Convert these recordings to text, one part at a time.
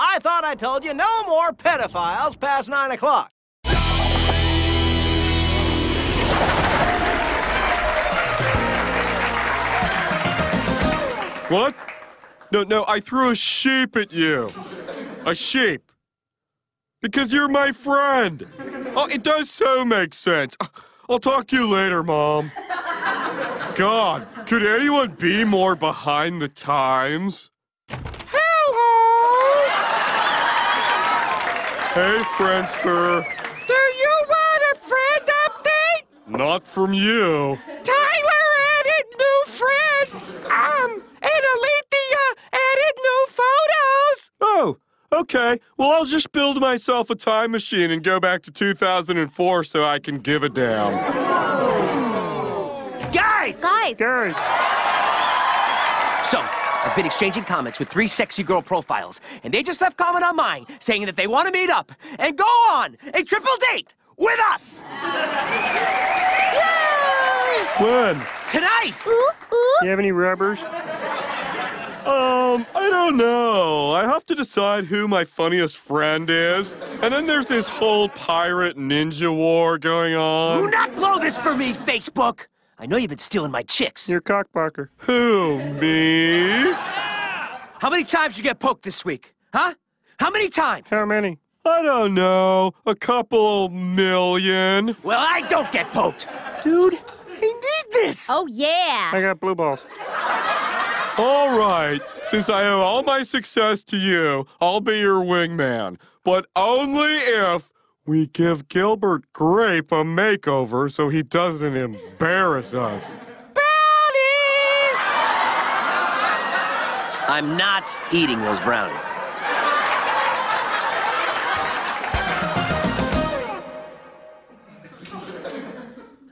I thought I told you no more pedophiles past 9 o'clock. What? No, no, I threw a sheep at you. A sheep. Because you're my friend. Oh, it does so make sense. I'll talk to you later, Mom. God, could anyone be more behind the times? Hey, Friendster. Do you want a friend update? Not from you. Tyler added new friends! Um, and Alethea added new photos! Oh, okay. Well, I'll just build myself a time machine and go back to 2004 so I can give a damn. Guys! Guys, Gary. So, I've been exchanging comments with three sexy girl profiles, and they just left comment on mine saying that they want to meet up and go on a triple date with us! When? Tonight! ooh, ooh. You have any rubbers? Um, I don't know. I have to decide who my funniest friend is. And then there's this whole pirate ninja war going on. Do on. not blow this for me, Facebook! I know you've been stealing my chicks. You're cockblocker. Who, me? How many times you get poked this week? Huh? How many times? How many? I don't know. A couple million. Well, I don't get poked. Dude, I need this. Oh, yeah. I got blue balls. All right. Since I owe all my success to you, I'll be your wingman. But only if we give Gilbert Grape a makeover so he doesn't embarrass us. Brownies! I'm not eating those brownies.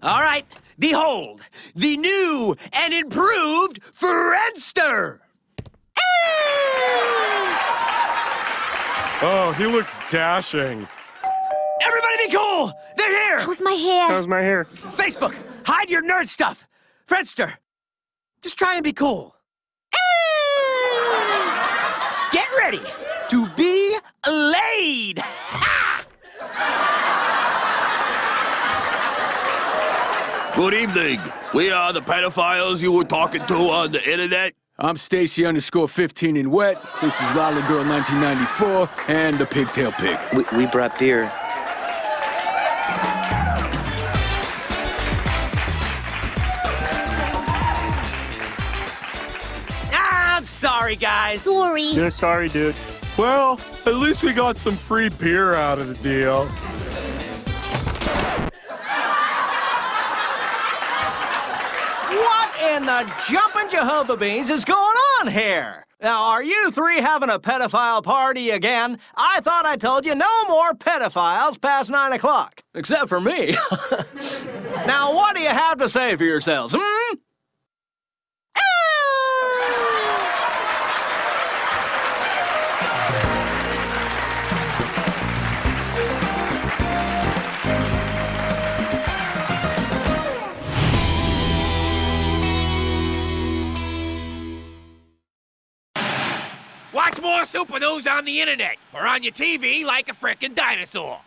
All right, behold, the new and improved Friendster! Oh, he looks dashing. Everybody be cool! They're here! How's my hair? my hair? Facebook, hide your nerd stuff! Friendster, just try and be cool. Get ready to be laid! Good evening. We are the pedophiles you were talking to on the internet. I'm Stacy underscore 15 and wet. This is Lolly Girl 1994 and the Pigtail Pig. We, we brought beer. Sorry, guys. Sorry. sorry, dude. Well, at least we got some free beer out of the deal. What in the jumping Jehovah Beans is going on here? Now, are you three having a pedophile party again? I thought I told you no more pedophiles past 9 o'clock. Except for me. now, what do you have to say for yourselves, hmm? Watch more SuperNews on the internet or on your TV like a frickin' dinosaur.